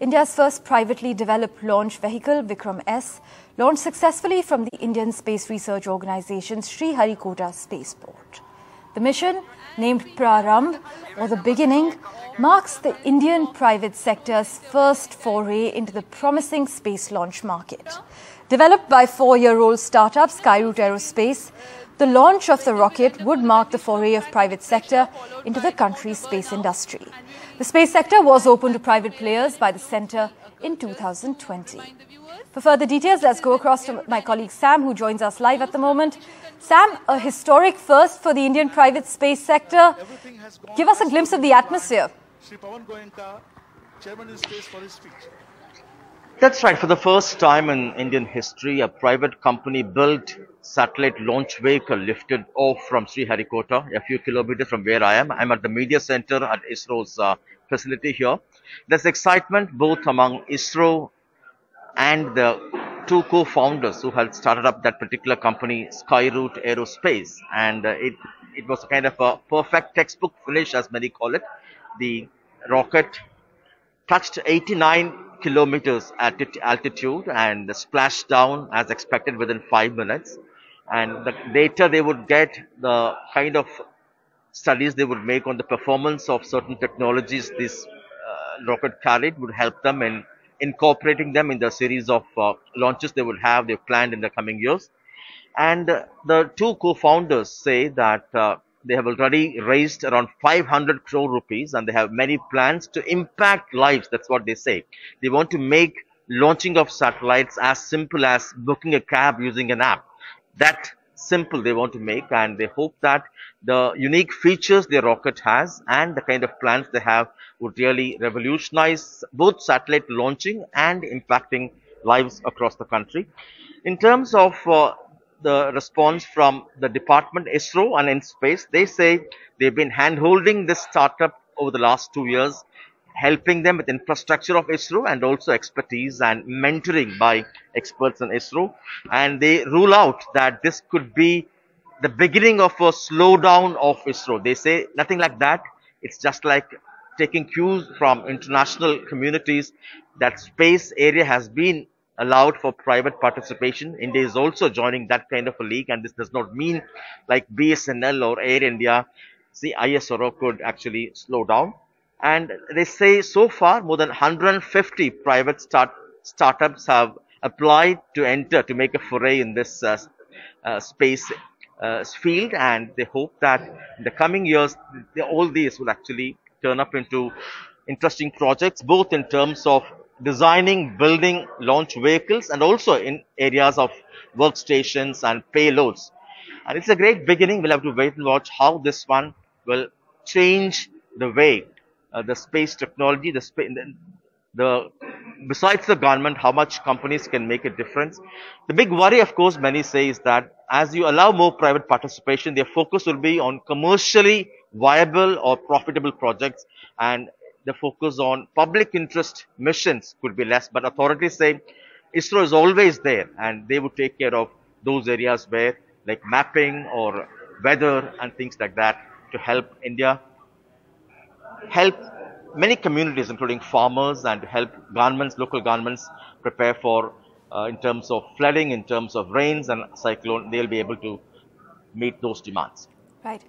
India's first privately developed launch vehicle, Vikram S, launched successfully from the Indian Space Research Organization's Sriharikota spaceport. The mission, named Prarambh, or the beginning, marks the Indian private sector's first foray into the promising space launch market. Developed by four-year-old startup Skyroot Aerospace, the launch of the rocket would mark the foray of private sector into the country's space industry. The space sector was open to private players by the centre in 2020. For further details, let's go across to my colleague Sam, who joins us live at the moment. Sam, a historic first for the Indian private space sector. Give us a glimpse of the atmosphere. That's right. For the first time in Indian history, a private company built satellite launch vehicle lifted off from Sriharikota, a few kilometers from where I am. I'm at the media center at ISRO's uh, facility here. There's excitement both among ISRO and the two co-founders who had started up that particular company, Skyroot Aerospace. And uh, it, it was kind of a perfect textbook finish, as many call it. The rocket touched 89 kilometers at altitude and splashed down as expected within five minutes. And the data they would get, the kind of studies they would make on the performance of certain technologies this uh, rocket carried would help them in incorporating them in the series of uh, launches they would have, they planned in the coming years. And uh, the two co-founders say that uh, they have already raised around 500 crore rupees and they have many plans to impact lives. That's what they say. They want to make launching of satellites as simple as booking a cab using an app. That simple they want to make and they hope that the unique features their rocket has and the kind of plans they have would really revolutionize both satellite launching and impacting lives across the country. In terms of uh, the response from the department ISRO and IN-SPACe. They say they've been hand-holding this startup over the last two years, helping them with infrastructure of ISRO and also expertise and mentoring by experts in ISRO. And they rule out that this could be the beginning of a slowdown of ISRO. They say nothing like that. It's just like taking cues from international communities that space area has been allowed for private participation. India is also joining that kind of a league and this does not mean like BSNL or Air India, see ISRO could actually slow down. And they say so far more than 150 private start, startups have applied to enter to make a foray in this uh, uh, space uh, field and they hope that in the coming years all these will actually turn up into interesting projects both in terms of designing, building launch vehicles and also in areas of workstations and payloads. And it's a great beginning. We'll have to wait and watch how this one will change the way uh, the space technology, the, space, the, the besides the government, how much companies can make a difference. The big worry, of course, many say is that as you allow more private participation, their focus will be on commercially viable or profitable projects and the focus on public interest missions could be less, but authorities say ISRO is always there and they would take care of those areas where like mapping or weather and things like that to help India help many communities including farmers and help governments, local governments prepare for uh, in terms of flooding, in terms of rains and cyclone, they'll be able to meet those demands. Right.